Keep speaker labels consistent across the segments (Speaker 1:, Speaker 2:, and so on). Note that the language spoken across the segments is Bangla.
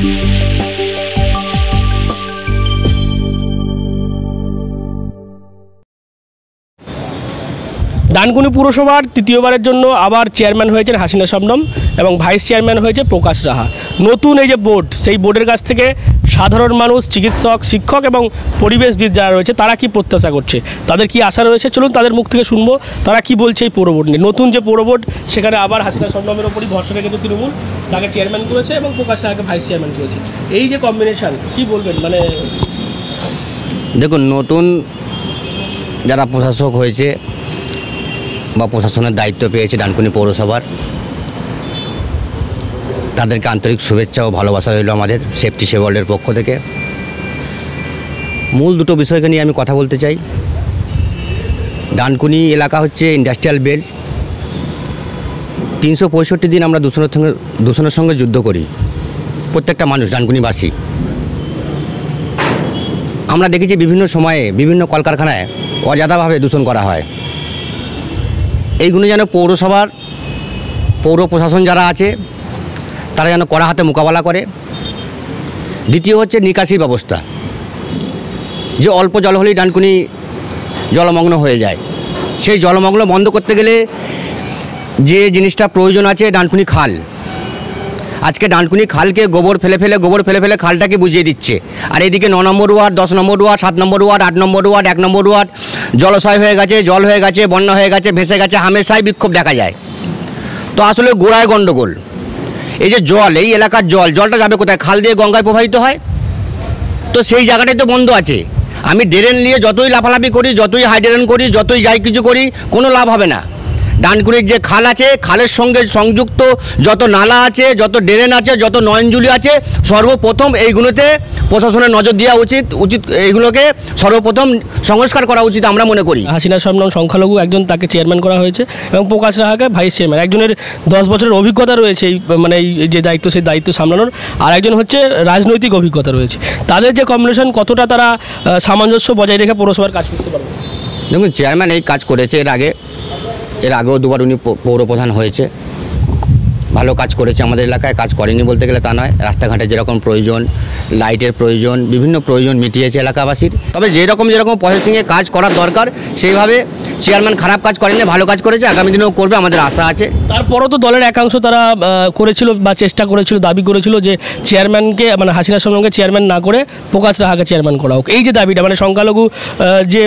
Speaker 1: Thank you. ডানকুনি পুরসভার তৃতীয়বারের জন্য আবার চেয়ারম্যান হয়েছেন হাসিনা শবনম এবং ভাইস চেয়ারম্যান হয়েছে প্রকাশ রাহা। নতুন এই যে বোর্ড, সেই বোর্ডের কাছ থেকে সাধারণ মানুষ, চিকিৎসক, শিক্ষক এবং পরিবেশবিদ যারা রয়েছে, তারা কি প্রত্যাশা করছে? তাদের কি আশা রয়েছে? চলুন তাদের মুখ থেকে শুনব, তারা কি বলছে এই পৌর বোর্ড নিয়ে। নতুন যে পৌর বোর্ড সেখানে আবার হাসিনা শবনমের ওপরই ভরসা রেখেছে তৃণমূল, তাকে চেয়ারম্যান করেছে এবং প্রকাশ রাহাকে ভাইস চেয়ারম্যান করেছে। এই যে কম্বিনেশন কি বলবেন? মানে
Speaker 2: দেখুন, নতুন যারা প্রশাসক হয়েছে বা প্রশাসনের দায়িত্ব পেয়েছে ডানকুনি পৌরসভার। তাদেরকে আন্তরিক শুভেচ্ছা ও ভালোবাসা রইল আমাদের সেফটি সেভল্ডের পক্ষ থেকে। মূল দুটো বিষয়কে নিয়ে আমি কথা বলতে চাই। ডানকুনি এলাকা হচ্ছে ইন্ডাস্ট্রিয়াল বেল্ট তিনশো পঁয়ষট্টি দিন আমরা দূষণের সঙ্গে দূষণের সঙ্গে যুদ্ধ করি, প্রত্যেকটা মানুষ ডানকুনিবাসী। আমরা দেখেছি বিভিন্ন সময়ে বিভিন্ন কলকারখানায় অজাদাভাবে দূষণ করা হয়। এইগুলো যেন পৌরসভার পৌর প্রশাসন যারা আছে, তারা যেন কড়া হাতে মোকাবেলা করে। দ্বিতীয় হচ্ছে নিকাশির ব্যবস্থা। যে অল্প জল হলেই ডানকুনি জলমগ্ন হয়ে যায়। সেই জলমগ্ন বন্ধ করতে গেলে যে জিনিসটা প্রয়োজন আছে, ডানকুনি খাল। আজকে ডানকুনি খালকে গোবর ফেলে ফেলে, গোবর ফেলে ফেলে খালটাকে বুঝিয়ে দিচ্ছে। আর এদিকে ন নম্বর ওয়ার্ড, দশ নম্বর ওয়ার্ড, সাত নম্বর ওয়ার্ড, আট নম্বর ওয়ার্ড, এক নম্বর ওয়ার্ড, জলশয় হয়ে গেছে, জল হয়ে গেছে, বন্যা হয়ে গেছে, ভেসে গেছে, হামেশাই বিক্ষোভ দেখা যায়। তো আসলে গোড়ায় গণ্ডগোল এই যে জল, এই এলাকার জল, জলটা যাবে কোথায়? খাল দিয়ে গঙ্গায় প্রবাহিত হয়? তো সেই জায়গাটাই তো বন্ধ আছে। আমি ড্রেন নিয়ে যতই লাফালাফি করি, যতই হাইড্রেন করি, যতই যাই কিছু করি, কোনো লাভ হবে না। ডানকুনির যে খাল আছে খালের সঙ্গে সংযুক্ত যত নালা আছে যত ড্রেন আছে যত নয়নজুলি আছে সর্বপ্রথম এইগুলোতে প্রশাসনের নজর দেওয়া উচিত উচিত এইগুলোকে সর্বপ্রথম সংস্কার করা উচিত আমরা মনে করি।
Speaker 1: হাসিনা শবনম সংখ্যালঘু একজন তাকে চেয়ারম্যান করা হয়েছে এবং প্রকাশ রাহাকে ভাইস চেয়ারম্যান। একজনের দশ বছরের অভিজ্ঞতা রয়েছে এই মানে এই যে দায়িত্ব সেই দায়িত্ব সামলানোর আর একজন হচ্ছে রাজনৈতিক অভিজ্ঞতা রয়েছে। তাদের যে কম্বিনেশন কতটা তারা সামঞ্জস্য বজায় রেখে পৌরসভার কাজ করতে পারবে?
Speaker 2: দেখুন চেয়ারম্যান এই কাজ করেছে এর আগে। এর আগেও দুবার উনি পৌরপ্রধান হয়েছে। ভালো কাজ করেছে আমাদের এলাকায় কাজ করেনি বলতে গেলে তা নয়। রাস্তাঘাটে যেরকম প্রয়োজন লাইটের প্রয়োজন বিভিন্ন প্রয়োজন মিটিয়েছে এলাকাবাসীর। তবে যেরকম যেরকম প্রসেসিংয়ে কাজ করার দরকার সেইভাবে চেয়ারম্যান খারাপ কাজ করেনি ভালো কাজ করেছে আগামী দিনেও করবে আমাদের আশা আছে।
Speaker 1: তারপরও তো দলের একাংশ তারা করেছিল বা চেষ্টা করেছিল দাবি করেছিল যে চেয়ারম্যানকে মানে হাসিনা শবনমকে চেয়ারম্যান না করে প্রকাশ রাহাকে চেয়ারম্যান করা হোক। এই যে দাবিটা মানে সংখ্যালঘু যে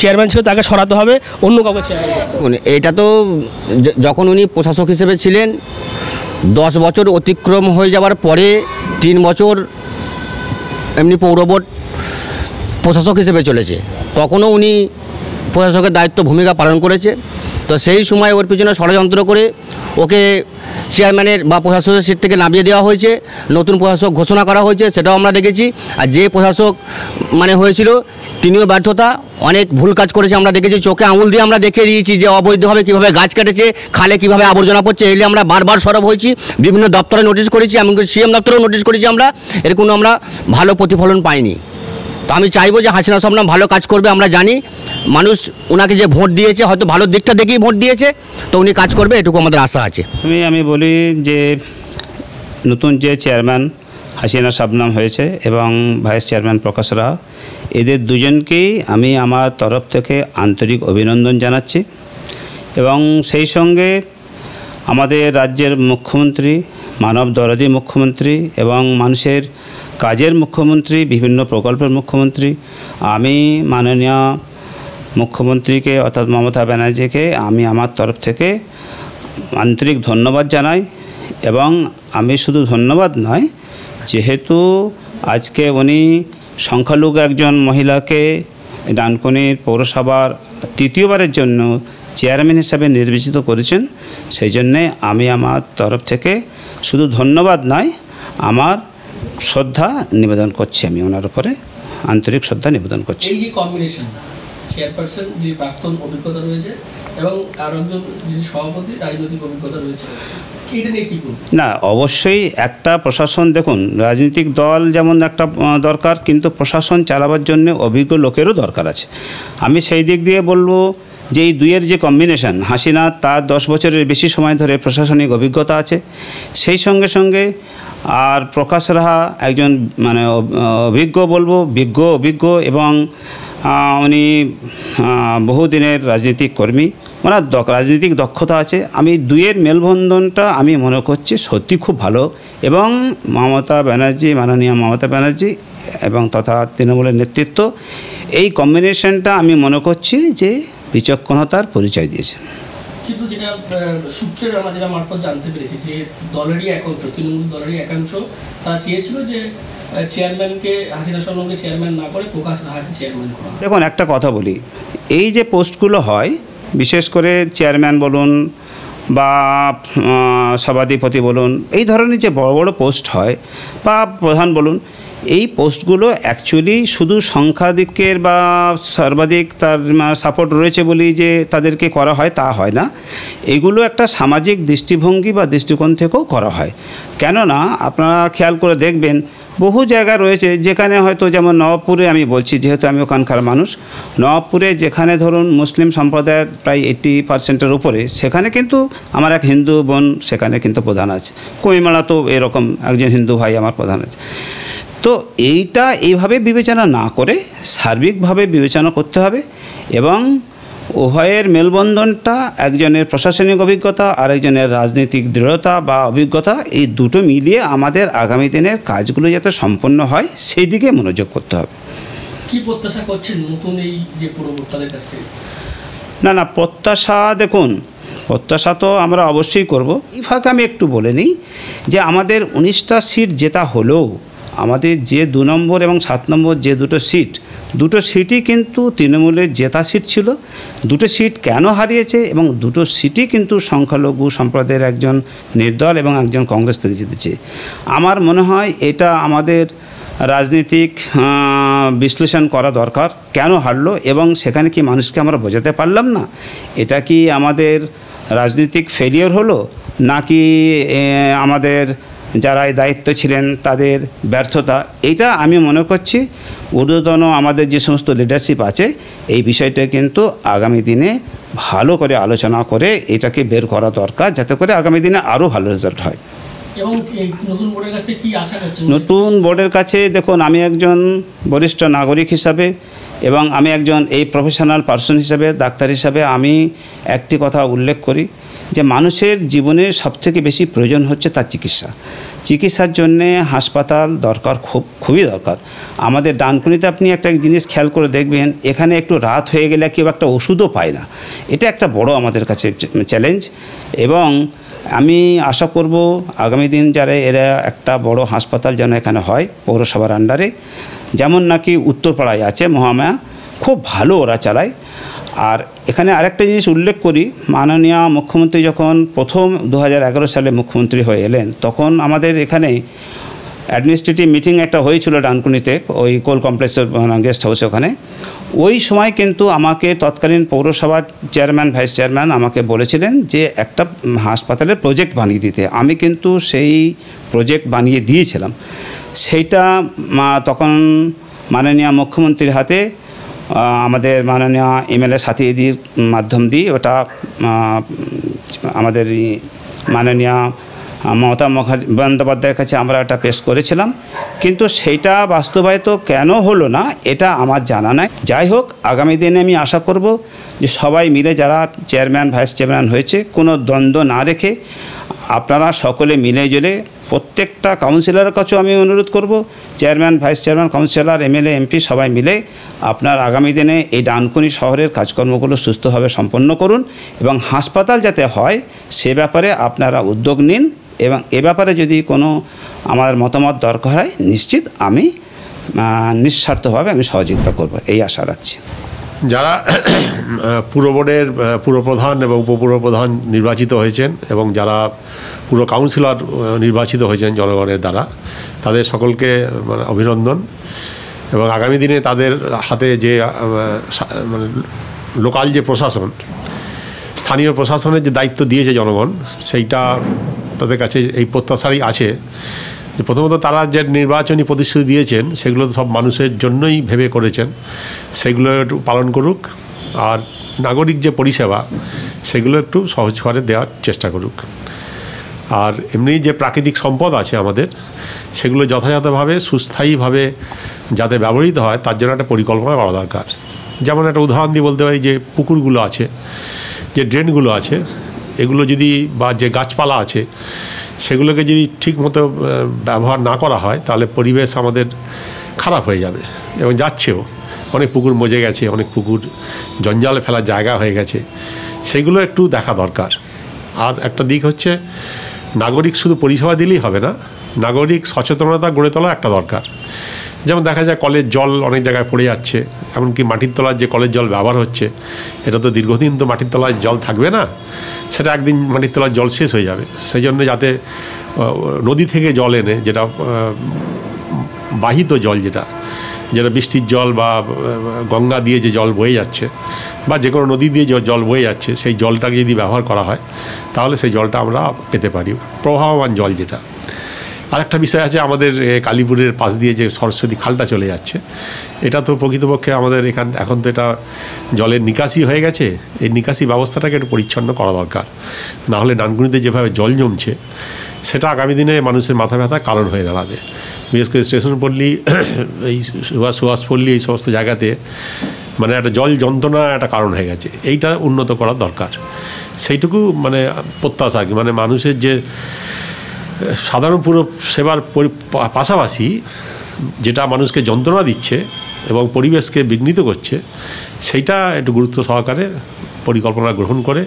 Speaker 1: চেয়ারম্যান ছিল তাকে সরাতে হবে অন্য কাউকে চেয়ারম্যান
Speaker 2: এইটা তো যখন উনি প্রশাসক হিসেবে ছিলেন দশ বছর অতিক্রম হয়ে যাওয়ার পরে তিন বছর এমনি পৌরবোর্ড প্রশাসক হিসেবে চলেছে। তখনও উনি প্রশাসকের দায়িত্ব, ভূমিকা পালন করেছে। তো সেই সময় ওর পিছনে ষড়যন্ত্র করে ওকে চেয়ারম্যানের বা প্রশাসকের সিট থেকে নামিয়ে দেওয়া হয়েছে, নতুন প্রশাসক ঘোষণা করা হয়েছে, সেটাও আমরা দেখেছি। আর যে প্রশাসক মানে হয়েছিল, তিনিও ব্যর্থতা, অনেক ভুল কাজ করেছে আমরা দেখেছি, চোখে আঙুল দিয়ে আমরা দেখে দিয়েছি যে অবৈধভাবে কীভাবে গাছ কেটেছে, খালে কীভাবে আবর্জনা পড়ছে এলে আমরা বারবার সরব হয়েছি, বিভিন্ন দপ্তরে নোটিশ করেছি, এমনকি সিএম দপ্তরেও নোটিশ করেছি আমরা, এর কোনো আমরা ভালো প্রতিফলন পাইনি। তো আমি চাইব যে হাসিনা শবনম ভালো কাজ করবে, আমরা জানি। মানুষ ওনাকে যে ভোট দিয়েছে, হয়তো ভালো দিকটা দেখেই ভোট দিয়েছে, তো উনি কাজ করবে, এটুকু আমাদের আশা আছে।
Speaker 3: আমি আমি বলি যে নতুন যে চেয়ারম্যান হাসিনা শাবনাম হয়েছে এবং ভাইস চেয়ারম্যান প্রকাশ রাহা এদের দুজনকেই আমি আমার তরফ থেকে আন্তরিক অভিনন্দন জানাচ্ছি। এবং সেই সঙ্গে আমাদের রাজ্যের মুখ্যমন্ত্রী মানব দরদি মুখ্যমন্ত্রী এবং মানুষের কাজের মুখ্যমন্ত্রী, বিভিন্ন প্রকল্পের মুখ্যমন্ত্রী। আমি মাননীয় মুখ্যমন্ত্রীকে, অর্থাৎ মমতা ব্যানার্জিকে, আমি আমার তরফ থেকে আন্তরিক ধন্যবাদ জানাই এবং আমি শুধু ধন্যবাদ নয়, যেহেতু আজকে উনি সংখ্যালঘু একজন মহিলাকে ডানকুনির পৌরসভার তৃতীয়বারের জন্য চেয়ারম্যান হিসাবে নির্বাচিত করেছেন, সেই জন্যে আমি আমার তরফ থেকে শুধু ধন্যবাদ নয় আমার শ্রদ্ধা নিবেদন করছি আমি ওনার উপরে আন্তরিক শ্রদ্ধা নিবেদন করছি।
Speaker 1: এই যে কম্বিনেশন চেয়ারপারসন যিনি প্রাক্তন অভিজ্ঞতা রয়েছে এবং আর একজন যিনি সভাপতি রাজনৈতিক অভিজ্ঞতা রয়েছে এটা নিয়ে কি বলব
Speaker 3: না অবশ্যই একটা প্রশাসন দেখুন রাজনৈতিক দল যেমন একটা দরকার কিন্তু প্রশাসন চালাবার জন্য অভিজ্ঞ লোকেরও দরকার আছে। আমি সেই দিক দিয়ে বলব যে এই দুইয়ের যে কম্বিনেশন হাসিনা তার দশ বছরের বেশি সময় ধরে প্রশাসনিক অভিজ্ঞতা আছে। সেই সঙ্গে সঙ্গে আর প্রকাশ রাহা একজন মানে অভিজ্ঞ বলব, বিজ্ঞ অভিজ্ঞ এবং উনি বহুদিনের রাজনৈতিক কর্মী। ওনার রাজনৈতিক দক্ষতা আছে। আমি দুইয়ের মেলবন্ধনটা আমি মনে করছি সত্যি খুব ভালো এবং মমতা ব্যানার্জি, মাননীয় মমতা ব্যানার্জি এবং তথা তৃণমূলের নেতৃত্ব, এই কম্বিনেশনটা আমি মনে করছি যে বিচক্ষণতার পরিচয় দিয়েছে।
Speaker 1: কিন্তু যেটা সূত্রের আমরা যেটা মারফত জানতে পেরেছি যে দলেরই একাংশ তৃণমূল দলেরই একাংশ তারা চেয়েছিল যে চেয়ারম্যানকে হাসিনা সরকারকে চেয়ারম্যান না করে প্রকাশ রাহাকে চেয়ারম্যান করা
Speaker 3: দেখুন একটা কথা বলি। এই যে পোস্টগুলো হয় বিশেষ করে চেয়ারম্যান বলুন বা সভাধিপতি বলুন এই ধরনের যে বড় বড় পোস্ট হয় বা প্রধান বলুন এই পোস্টগুলো অ্যাকচুয়ালি শুধু সংখ্যাধিকের বা সর্বাধিক তার সাপোর্ট রয়েছে বলেই যে তাদেরকে করা হয় তা হয় না। এগুলো একটা সামাজিক দৃষ্টিভঙ্গি বা দৃষ্টিকোণ থেকেও করা হয়। কেননা আপনারা খেয়াল করে দেখবেন, বহু জায়গা রয়েছে যেখানে হয়তো যেমন নবাবপুরে আমি বলছি, যেহেতু আমি ওখানকার মানুষ, নবাবপুরে যেখানে ধরুন মুসলিম সম্প্রদায়ের প্রায় এইট্টি পার্সেন্টের উপরে, সেখানে কিন্তু আমার এক হিন্দু বোন সেখানে কিন্তু প্রধান আছে। কুমিমালা তো এরকম একজন হিন্দু ভাই আমার প্রধান আছে। তো এইটা এইভাবে বিবেচনা না করে সার্বিকভাবে বিবেচনা করতে হবে এবং উভয়ের মেলবন্ধনটা একজনের প্রশাসনিক অভিজ্ঞতা আর একজনের রাজনৈতিক দৃঢ়তা বা অভিজ্ঞতা এই দুটো মিলিয়ে আমাদের আগামী দিনের কাজগুলো যাতে সম্পন্ন হয় সেই দিকে মনোযোগ করতে হবে।
Speaker 1: কি প্রত্যাশা করছেন নতুন এই যে পূর্ববর্তাদের কাছ থেকে?
Speaker 3: না না প্রত্যাশা দেখুন প্রত্যাশা তো আমরা অবশ্যই করব। এই ফাঁকে আমি একটু বলে নিই যে আমাদের উনিশটা সিট জেতা হলেও আমাদের যে দু নম্বর এবং সাত নম্বর যে দুটো সিট, দুটো সিটই কিন্তু তৃণমূলের জেতা সিট ছিল। দুটো সিট কেন হারিয়েছে এবং দুটো সিটই কিন্তু সংখ্যালঘু সম্প্রদায়ের একজন নির্দল এবং একজন কংগ্রেস থেকে জিতেছে। আমার মনে হয় এটা আমাদের রাজনৈতিক বিশ্লেষণ করা দরকার, কেন হারলো এবং সেখানে কি মানুষকে আমরা বোঝাতে পারলাম না? এটা কি আমাদের রাজনৈতিক ফেলিওর হলো? নাকি আমাদের যারা এই দায়িত্ব ছিলেন তাদের ব্যর্থতা এটা আমি মনে করছি ঊর্ধ্বতন আমাদের যে সমস্ত লিডারশিপ আছে এই বিষয়টা কিন্তু আগামী দিনে ভালো করে আলোচনা করে এটাকে বের করা দরকার যাতে করে আগামী দিনে আরও ভালো রেজাল্ট হয়।
Speaker 1: নতুন বোর্ডের কাছে
Speaker 3: দেখুন আমি একজন বরিষ্ঠ নাগরিক হিসাবে এবং আমি একজন এই প্রফেশনাল পার্সন হিসাবে ডাক্তার হিসাবে আমি একটি কথা উল্লেখ করি। যে মানুষের জীবনে সবথেকে বেশি প্রয়োজন হচ্ছে তার চিকিৎসা। চিকিৎসার জন্যে হাসপাতাল দরকার, খুব, খুবই দরকার। আমাদের ডানকুনিতে আপনি একটা জিনিস খেয়াল করে দেখবেন, এখানে একটু রাত হয়ে গেলে কেউ একটা ওষুধও পায় না। এটা একটা বড় আমাদের কাছে চ্যালেঞ্জ এবং আমি আশা করব আগামী দিন যারা এরা একটা বড় হাসপাতাল যেন এখানে হয় পৌরসভার আন্ডারে যেমন নাকি উত্তরপাড়ায় আছে মহামায়া, খুব ভালো ওরা চালায়। আর এখানে আরেকটা জিনিস উল্লেখ করি, মাননীয় মুখ্যমন্ত্রী যখন প্রথম দু হাজার এগারো সালে মুখ্যমন্ত্রী হয়ে এলেন, তখন আমাদের এখানে অ্যাডমিনিস্ট্রেটিভ মিটিং একটা হয়েছিল ডানকুনিতে, ওই কোল কমপ্লেক্সের গেস্ট হাউসে ওখানে। ওই সময় কিন্তু আমাকে তৎকালীন পৌরসভার চেয়ারম্যান ভাইস চেয়ারম্যান আমাকে বলেছিলেন যে একটা হাসপাতালের প্রজেক্ট বানিয়ে দিতে। আমি কিন্তু সেই প্রজেক্ট বানিয়ে দিয়েছিলাম। সেইটা তখন মাননীয় মুখ্যমন্ত্রীর হাতে আমাদের মাননীয় এমএলএ সাথীদির মাধ্যম দিয়ে ওটা আমাদের মাননীয় মমতা বন্দ্যোপাধ্যায়ের কাছে আমরা এটা পেশ করেছিলাম। কিন্তু সেইটা বাস্তবায়িত কেন হলো না, এটা আমার জানা নাই। যাই হোক, আগামী দিনে আমি আশা করব যে সবাই মিলে যারা চেয়ারম্যান, ভাইস চেয়ারম্যান হয়েছে, কোনো দ্বন্দ্ব না রেখে আপনারা সকলে মিলে জুলে প্রত্যেকটা কাউন্সিলরের কাছেও আমি অনুরোধ করব chairman vice chairman councillor MLA MP সবাই মিলে আপনার আগামী দিনে এই ডানকুনি শহরের কাজকর্মগুলো সুস্থভাবে সম্পন্ন করুন এবং হাসপাতাল যাতে হয় সে ব্যাপারে আপনারা উদ্যোগ নিন এবং এ ব্যাপারে যদি কোনো আমার মতামত দরকার হয় নিশ্চিত আমি নিঃস্বার্থভাবে আমি সহযোগিতা করব এই আশা রাখছি।
Speaker 4: যারা আহ, পুরো বোর্ডের আহ, পুরপ্রধান এবং উপপুরপ্রধান নির্বাচিত হয়েছেন এবং যারা পুরো কাউন্সিলর নির্বাচিত হয়েছেন জনগণের দ্বারা। তাদের সকলকে মানে অভিনন্দন। এবং আগামী দিনে তাদের হাতে যে মানে লোকাল যে প্রশাসন, স্থানীয় প্রশাসনের যে দায়িত্ব দিয়েছে জনগণ, সেইটা তাদের কাছে এই প্রত্যাশারই আছে। যে প্রথমত তারা যে নির্বাচনী প্রতিশ্রুতি দিয়েছেন, সেগুলো তো সব মানুষের জন্যই ভেবে করেছেন। সেগুলো একটু পালন করুক। আর নাগরিক যে পরিষেবা, সেগুলো একটু সহজ করে দেওয়ার চেষ্টা করুক। আর এমনি যে প্রাকৃতিক সম্পদ আছে আমাদের, সেগুলো যথাযথভাবে, সুস্থায়ীভাবে যাতে ব্যবহৃত হয়, তার জন্য একটা পরিকল্পনা করা দরকার। যেমন একটা উদাহরণ দিয়ে বলতে পারি যে পুকুরগুলো আছে, যে ড্রেনগুলো আছে, এগুলো যদি বা যে গাছপালা আছে, সেগুলোকে যদি ঠিক মতো ব্যবহার না করা হয়, তাহলে পরিবেশ আমাদের খারাপ হয়ে যাবে এবং যাচ্ছেও। অনেক পুকুর মজে গেছে, অনেক পুকুর জঞ্জালে ফেলার জায়গা হয়ে গেছে। সেগুলো একটু দেখা দরকার। আর একটা দিক হচ্ছে নাগরিক শুধু পরিষেবা দিলেই হবে না, নাগরিক সচেতনতা গড়ে তোলা একটা দরকার। যেমন দেখা যায় কলের জল অনেক জায়গায় পড়ে যাচ্ছে, এমনকি মাটির তলার যে কলের জল ব্যবহার হচ্ছে, এটা তো দীর্ঘদিন তো মাটির তলার জল থাকবে না, সেটা একদিন মাটির তলার জল শেষ হয়ে যাবে। সেই জন্য যাতে নদী থেকে জল এনে, যেটা বাহিত জল যেটা যেটা বৃষ্টির জল বা গঙ্গা দিয়ে যে জল বয়ে যাচ্ছে বা যে কোনো নদী দিয়ে যে জল বয়ে যাচ্ছে, সেই জলটাকে যদি ব্যবহার করা হয়, তাহলে সেই জলটা আমরা পেতে পারি। প্রবাহমান জল যেটা। আরেকটা বিষয় আছে, আমাদের কালীপুরের পাশ দিয়ে যে সরস্বতী খালটা চলে যাচ্ছে, এটা তো প্রকৃতপক্ষে আমাদের এখান, এখন তো এটা জলের নিকাশি হয়ে গেছে। এই নিকাশি ব্যবস্থাটাকে একটু পরিচ্ছন্ন করা দরকার। না হলে ডানকুনিতে যেভাবে জল জমছে, সেটা আগামী দিনে মানুষের মাথা ব্যথা কারণ হয়ে দাঁড়াবে। বিশেষ করে স্টেশন পল্লী, এই সুভাষ সুভাষ পল্লী, এই সমস্ত জায়গাতে মানে একটা জল যন্ত্রণা একটা কারণ হয়ে গেছে। এইটা উন্নত করা দরকার। সেইটুকু মানে প্রত্যাশা কি? মানে মানুষের যে, সাধারণ পুরো সেবার পাশাপাশি যেটা মানুষকে যন্ত্রণা দিচ্ছে এবং পরিবেশকে বিঘ্নিত করছে, সেইটা একটু গুরুত্ব সহকারে পরিকল্পনা গ্রহণ করে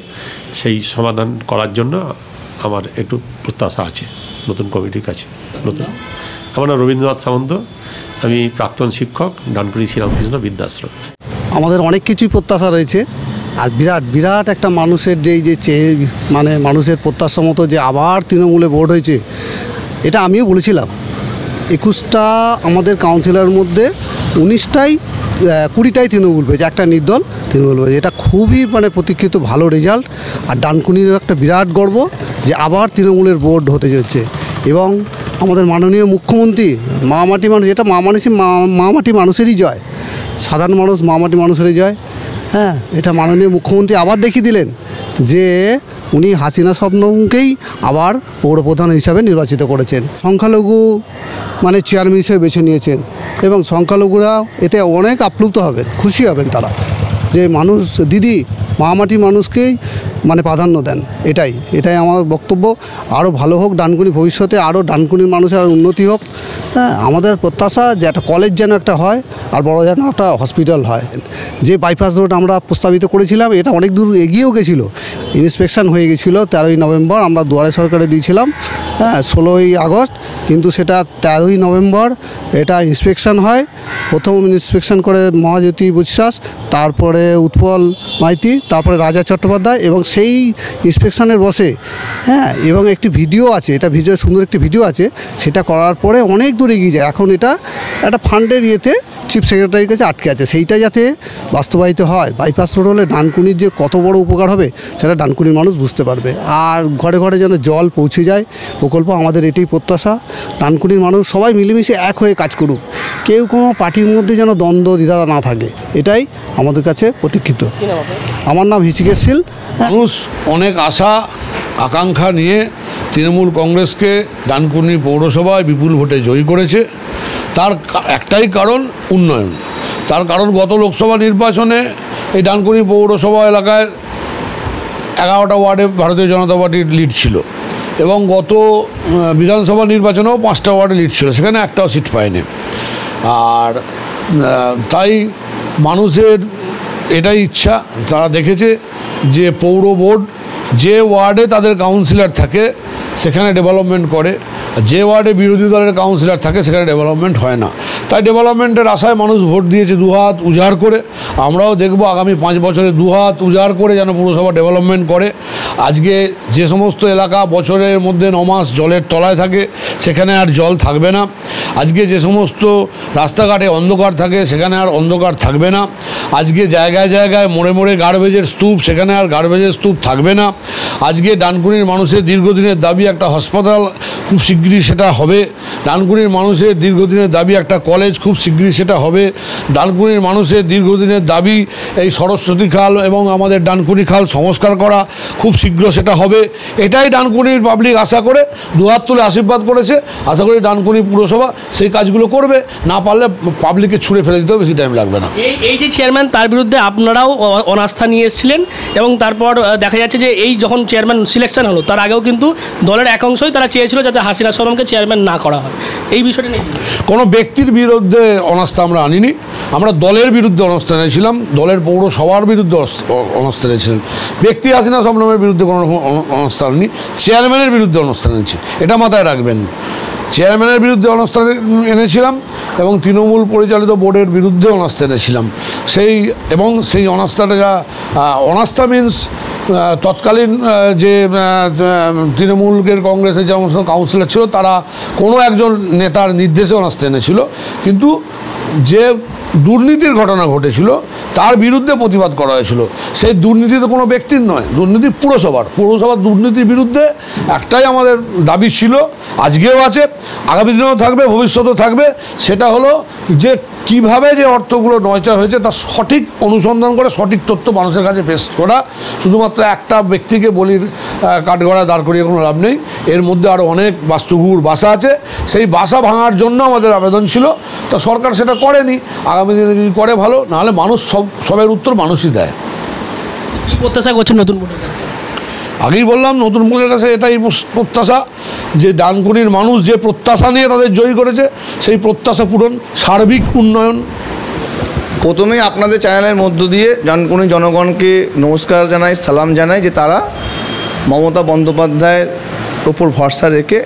Speaker 4: সেই সমাধান করার জন্য আমার একটু প্রত্যাশা আছে। নতুন কমিটির কাছে। নতুন আমার নাম রবীন্দ্রনাথ সামন্ত। আমি প্রাক্তন শিক্ষক, ডানকুনি শ্রীরামকৃষ্ণ বিদ্যাশ্রম।
Speaker 5: আমাদের অনেক কিছুই প্রত্যাশা রয়েছে। আর বিরাট বিরাট একটা মানুষের যেই যে মানে মানুষের প্রত্যাশা মতো যে আবার তৃণমূলে ভোট হয়েছে, এটা আমিও বলেছিলাম। একুশটা আমাদের কাউন্সিলর মধ্যে উনিশটাই কুড়িটাই তৃণমূল পেয়েছে, একটা নির্দল তৃণমূল পেয়েছে। এটা খুবই মানে প্রতীক্ষিত ভালো রেজাল্ট আর ডানকুনিরও একটা বিরাট গর্ব যে আবার তৃণমূলের বোর্ড হতে চলছে। এবং আমাদের মাননীয় মুখ্যমন্ত্রী, মামাটি মানুষ এটা মা মানুষই মামাটি মানুষেরই জয়। সাধারণ মানুষ মামাটি মানুষেরই জয়। হ্যাঁ এটা মাননীয় মুখ্যমন্ত্রী আবার দেখিয়ে দিলেন যে উনি হাসিনা স্বপ্নকেই আবার পৌরপ্রধান হিসাবে নির্বাচিত করেছেন। সংখ্যালঘু মানে চেয়ারম্যান হিসেবে বেছে নিয়েছেন এবং সংখ্যালঘুরা এতে অনেক আপ্লুত হবেন, খুশি হবেন তারা। যে মানুষ, দিদি, মামাটি মানুষকেই মানে প্রাধান্য দেন, এটাই এটাই আমার বক্তব্য। আরও ভালো হোক ডানকুনি ভবিষ্যতে আরও ডানকুনির মানুষের আরও উন্নতি হোক হ্যাঁ আমাদের প্রত্যাশা যে একটা কলেজ যেন একটা হয়, আর বড় যেন একটা হসপিটাল হয়। যে বাইপাস রোড আমরা প্রস্তাবিত করেছিলাম, এটা অনেক দূর এগিয়েও গেছিল। ইন্সপেকশন হয়ে গেছিল তেরোই নভেম্বর, আমরা দুয়ারে সরকারে দিয়েছিলাম। হ্যাঁ ষোলোই আগস্ট, কিন্তু সেটা তেরোই নভেম্বর, এটা ইন্সপেকশন হয়। প্রথম ইন্সপেকশন করে মহাজ্যোতি বিশ্বাস, তারপরে উৎপল মাইতি, তারপরে রাজা চট্টোপাধ্যায় এবং সেই ইন্সপেকশনের বসে। হ্যাঁ এবং একটি ভিডিও আছে, এটা ভিডিও সুন্দর একটি ভিডিও আছে, সেটা করার পরে অনেক দূর এগিয়ে যায়। এখন এটা একটা ফান্ডের ইয়েতে চিফ সেক্রেটারির কাছে আটকে আছে। সেইটা যাতে বাস্তবায়িত হয়। বাইপাস রোড হলে ডানকুনির যে কত বড় উপকার হবে, সেটা ডানকুনির মানুষ বুঝতে পারবে। আর ঘরে ঘরে যেন জল পৌঁছে যায় প্রকল্প আমাদের এটাই প্রত্যাশা। ডানকুনির মানুষ সবাই মিলেমিশে এক হয়ে কাজ করুক। কেউ কোনো পার্টির মধ্যে যেন দ্বন্দ্ব দ্বিধা না থাকে। এটাই আমাদের কাছে প্রতীক্ষিত। আমার নাম হিচিকেশ শীল।
Speaker 6: মানুষ অনেক আশা আকাঙ্ক্ষা নিয়ে তৃণমূল কংগ্রেসকে ডানকুনি পৌরসভায় বিপুল ভোটে জয়ী করেছে। তার একটাই কারণ উন্নয়ন। তার কারণ গত লোকসভা নির্বাচনে এই ডানকুনি পৌরসভা এলাকায় এগারোটা ওয়ার্ডে ভারতীয় জনতা পার্টির লিড ছিল। এবং গত বিধানসভা নির্বাচনেও পাঁচটা ওয়ার্ডে লিড ছিল, সেখানে একটাও সিট পায়নি। আর তাই মানুষের এটাই ইচ্ছা, তারা দেখেছে যে পৌর বোর্ড যে ওয়ার্ডে তাদের কাউন্সিলর থাকে, সেখানে ডেভেলপমেন্ট করে যে ওয়ার্ডে বিরোধী দলের কাউন্সিলর থাকে, সেখানে ডেভেলপমেন্ট হয় না। তাই ডেভেলপমেন্টের আশায় মানুষ ভোট দিয়েছে দুহাত উজাড় করে। আমরাও দেখব আগামী পাঁচ বছরে দুহাত উজাড় করে যেন পুরসভা ডেভেলপমেন্ট করে। আজকে যে সমস্ত এলাকা বছরের মধ্যে ন মাস জলের তলায় থাকে, সেখানে আর জল থাকবে না। আজকে যে সমস্ত রাস্তাঘাটে অন্ধকার থাকে, সেখানে আর অন্ধকার থাকবে না। আজকে জায়গায় জায়গায় মোড়ে মোড়ে গার্বেজের স্তূপ, সেখানে আর গার্বেজের স্তূপ থাকবে না। আজকে ডানকুনির মানুষের দীর্ঘদিনের দাবি একটা হাসপাতাল, খুব শিগগিরই সেটা হবে। ডানকুনির মানুষের দীর্ঘদিনের দাবি একটা কলেজ খুব শীঘ্রই সেটা হবে। ডানকুনির মানুষের দীর্ঘদিনের দাবি এই সরস্বতী খাল এবং আমাদের ডানকুনি খাল সংস্কার করা খুব শীঘ্র সেটা হবে। এটাই ডানকুনির পাবলিক আশা করে দুহাত তুলে আশীর্বাদ করেছে। আশা করি ডানকুনি পুরসভা সেই কাজগুলো করবে। না পারলে পাবলিককে ছুঁড়ে ফেলে দিতেও বেশি টাইম লাগবে না।
Speaker 1: এই যে চেয়ারম্যান তার বিরুদ্ধে আপনারাও অনাস্থা নিয়ে এসেছিলেন এবং তারপর দেখা যাচ্ছে যে এই যখন চেয়ারম্যান সিলেকশন হলো তার আগেও কিন্তু দলের এক অংশই তারা চেয়েছিল যাতে হাসিনা সরমকে চেয়ারম্যান না করা হয়। এই বিষয়টা নেই
Speaker 6: কোনো ব্যক্তির বিরুদ্ধে অনাস্থা আমরা আনিনি। আমরা দলের বিরুদ্ধে অনাস্থা নিয়েছিলাম দলের পৌরসভার বিরুদ্ধে অনাস্থা নিয়েছিলেন ব্যক্তি হাসিনা সবনমের বিরুদ্ধে কোনো রকম অন- অনাস্থা আনিনি চেয়ারম্যানের বিরুদ্ধে অনাস্থা নিয়েছি এটা মাথায় রাখবেন। চেয়ারম্যানের বিরুদ্ধে অনাস্থা এনেছিলাম এবং তৃণমূল পরিচালিত বোর্ডের বিরুদ্ধে অনাস্থা এনেছিলাম। সেই, এবং সেই অনাস্থাটা যা অনাস্থা মিন্স তৎকালীন যে তৃণমূলের কংগ্রেসের যে সমস্ত কাউন্সিলর ছিল, তারা কোনো একজন নেতার নির্দেশে অনাস্থা এনেছিল কিন্তু যে দুর্নীতির ঘটনা ঘটেছিল, তার বিরুদ্ধে প্রতিবাদ করা হয়েছিল। সেই দুর্নীতি তো কোনো ব্যক্তির নয়, দুর্নীতি পুরসভার। পুরসভার দুর্নীতির বিরুদ্ধে একটাই আমাদের দাবি ছিল, আজকেও আছে, আগামী দিনেও থাকবে, ভবিষ্যতেও থাকবে। সেটা হলো যে কীভাবে যে অর্থগুলো নয়চা হয়েছে তার সঠিক অনুসন্ধান করে সঠিক তথ্য মানুষের কাছে পেশ করা, শুধুমাত্র একটা ব্যক্তিকে বলির কাঠগড়ায় দাঁড় করিয়ে কোনো লাভ নেই। এর মধ্যে আরও অনেক বাস্তুগুর বাসা আছে। সেই বাসা ভাঙার জন্য আমাদের আবেদন ছিল। তা সরকার সেটা করেনি। আগামী দিনে যদি করে ভালো, নাহলে মানুষ সব, সবের উত্তর মানুষই দেয়।
Speaker 1: কি প্রত্যাশা করছেন নতুন থেকে?
Speaker 6: আগেই বললাম, নতুন মুখের কাছে এটাই প্রত্যাশা, যে ডানকুনির মানুষ যে প্রত্যাশা নিয়ে তাদের জয়ী করেছে, সেই প্রত্যাশা পূরণ, সার্বিক উন্নয়ন।
Speaker 7: প্রথমেই আপনাদের চ্যানেলের মধ্য দিয়ে ডানকুনি জনগণকে নমস্কার জানাই, সালাম জানাই, যে তারা মমতা বন্দ্যোপাধ্যায়ের ওপর ভরসা রেখে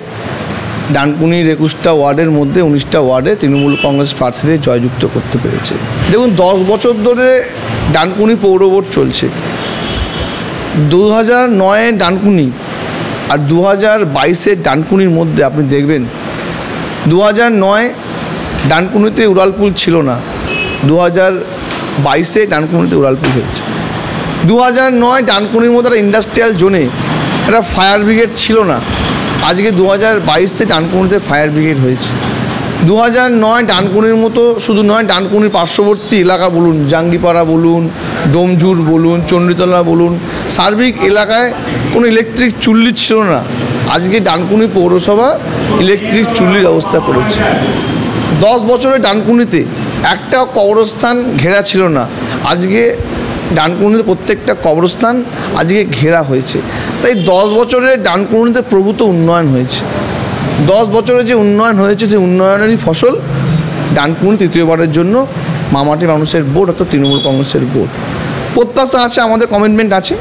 Speaker 7: ডানকুনির একুশটা ওয়ার্ডের মধ্যে উনিশটা ওয়ার্ডে তৃণমূল কংগ্রেস প্রার্থীদের জয়যুক্ত করতে পেরেছে। দেখুন, দশ বছর ধরে ডানকুনি পৌর চলছে। দু হাজার নয়ে ডানকুনি আর দু হাজার বাইশের ডানকুনির মধ্যে আপনি দেখবেন দু হাজার নয় ডানকুনিতে উড়ালপুল ছিল না। দু হাজার বাইশে ডানকুনিতে উড়ালপুল হয়েছে। দু হাজার নয় ডানকুনির মতো একটা ইন্ডাস্ট্রিয়াল জোনে একটা ফায়ার ব্রিগেড ছিল না। আজকে দু হাজার বাইশে ডানকুনিতে ফায়ার ব্রিগেড হয়েছে। দু হাজার নয় ডানকুনির মতো শুধু নয়, ডানকুনির পার্শ্ববর্তী এলাকা বলুন, জাঙ্গিপাড়া বলুন ডোমঝুর বলুন, চণ্ডীতলা বলুন, সার্বিক এলাকায় কোনো ইলেকট্রিক চুল্লি ছিল না। আজকে ডানকুনি পৌরসভা ইলেকট্রিক চুল্লির ব্যবস্থা করেছে। দশ বছরের ডানকুনিতে একটা কবরস্থান ঘেরা ছিল না। আজকে ডানকুনিতে প্রত্যেকটা কবরস্থান আজকে ঘেরা হয়েছে। তাই দশ বছরে ডানকুনিতে প্রভূত উন্নয়ন হয়েছে। দশ বছরে যে উন্নয়ন হয়েছে, সেই উন্নয়নেরই ফসল ডানকুনি তৃতীয়বারের জন্য মামাটি মানুষের ভোট অর্থাৎ তৃণমূল কংগ্রেসের বোর্ড প্রত্যাশা আছে, আমাদের কমিটমেন্ট আছে।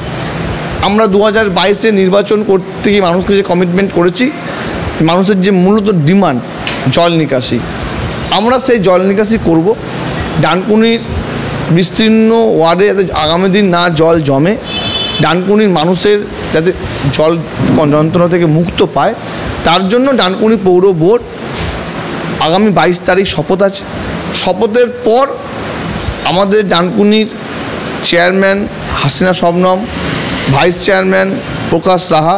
Speaker 7: আমরা দু হাজার বাইশে নির্বাচন করতে গিয়ে মানুষকে যে কমিটমেন্ট করেছি, মানুষের যে মূলত ডিমান্ড জল নিকাশি। আমরা সেই জল নিকাশি করব। ডানকুনির বিস্তীর্ণ ওয়ার্ডে যাতে আগামী দিন না জল জমে, ডানকুনির মানুষের যাতে জল যন্ত্রণা থেকে মুক্ত পায়, তার জন্য ডানকুনি পৌর বোর্ড আগামী বাইশ তারিখ শপথ আছে। শপথের পর আমাদের ডানকুনির chairman Hasina Shabnam vice chairman Prakash Raha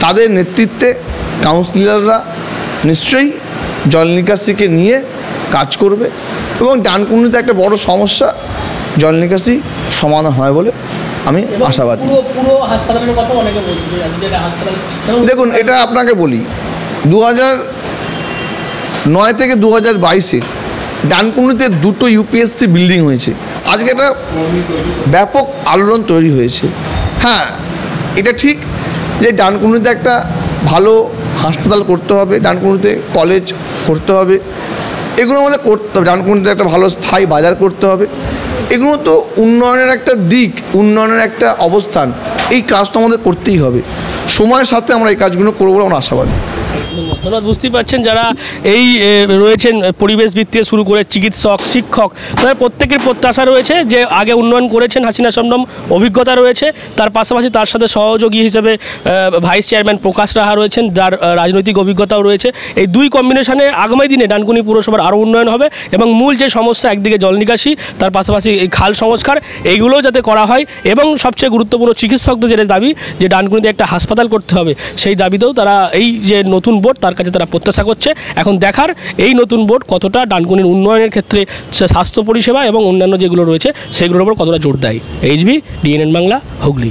Speaker 7: তাদের নেতৃত্বে কাউন্সিলররা নিশ্চয়ই জল নিকাশিকে নিয়ে কাজ করবে এবং ডানকুনিতে একটা বড় সমস্যা জল নিকাশি সমাধান হয় বলে আমি আশাবাদী। দেখুন এটা আপনাকে বলি দু হাজার নয় থেকে দু হাজার বাইশে ডানকুনিতে দুটো ইউপিএসসি বিল্ডিং হয়েছে। আজকে একটা ব্যাপক আলোড়ন তৈরি হয়েছে। হ্যাঁ এটা ঠিক যে ডানকুনিতে একটা ভালো হাসপাতাল করতে হবে, ডানকুনিতে কলেজ করতে হবে। এগুলো আমাদের করতে হবে, ডানকুনিতে একটা ভালো স্থায়ী বাজার করতে হবে। এগুলো তো উন্নয়নের একটা দিক, উন্নয়নের একটা অবস্থান। এই কাজ তো আমাদের করতেই হবে। সময়ের সাথে আমরা এই কাজগুলো করব আমরা আশাবাদী।
Speaker 1: ধন্যবাদ। বুঝতেই পারছেন যারা এই রয়েছেন পরিবেশ থেকে শুরু করে চিকিৎসক, শিক্ষক তাদের প্রত্যেকের প্রত্যাশা রয়েছে যে আগে উন্নয়ন করেছেন হাসিনা শবনম অভিজ্ঞতা রয়েছে। তার পাশাপাশি তার সাথে সহযোগী হিসেবে ভাইস চেয়ারম্যান প্রকাশ রাহা রয়েছেন। যার রাজনৈতিক অভিজ্ঞতাও রয়েছে। এই দুই কম্বিনেশনে আগামী দিনে ডানকুনি পুরসভার আরও উন্নয়ন হবে এবং মূল যে সমস্যা একদিকে জল নিকাশি, তার পাশাপাশি খাল সংস্কার এইগুলো যাতে করা হয় এবং সবচেয়ে গুরুত্বপূর্ণ চিকিৎসকদের যেটা দাবি, যে ডানকুনিতে একটা হাসপাতাল করতে হবে, সেই দাবিতেও তারা এই যে নতুন বোর্ড, তার কাছে তারা প্রত্যাশা করছে। এখন দেখার এই নতুন বোর্ড কতটা ডানকুনির উন্নয়নের ক্ষেত্রে স্বাস্থ্য পরিষেবা এবং অন্যান্য যেগুলো রয়েছে, সেগুলোর উপর কতটা জোর দেয়। HB, DNN Bangla, Hooghly.